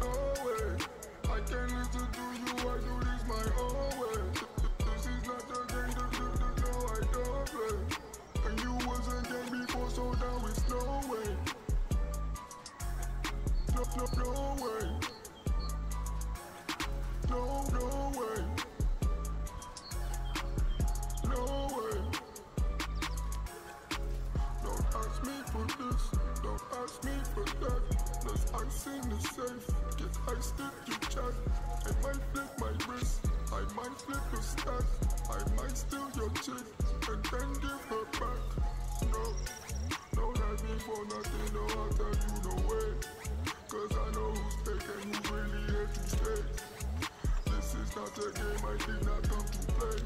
no way. I can't listen to you, I do this my own way. This is not a game, the, no, I don't play. And you wasn't game before, so now it's no way. No, no, no way. In the safe, get iced if you chat. I might flip my wrist, I might flip a stack. I might steal your chick and then give her back. No, don't ask me for nothing, no, I'll tell you no way. Cause I know who's fake and who really here to stay. This is not a game I did not come to play.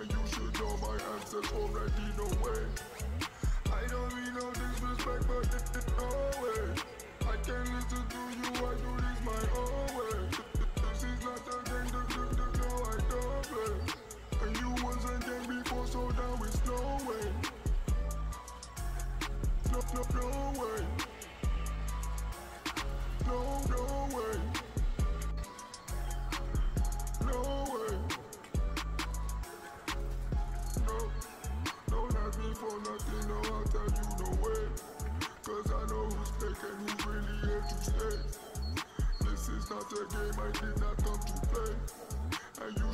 And you should know my answers already, no way. No way. No, no, no way. No, no way. No way. No, don't ask me for nothing, no, I'll tell you no way. Cause I know who's fake and who's really here to stay. This is not a game I did not come to play. And you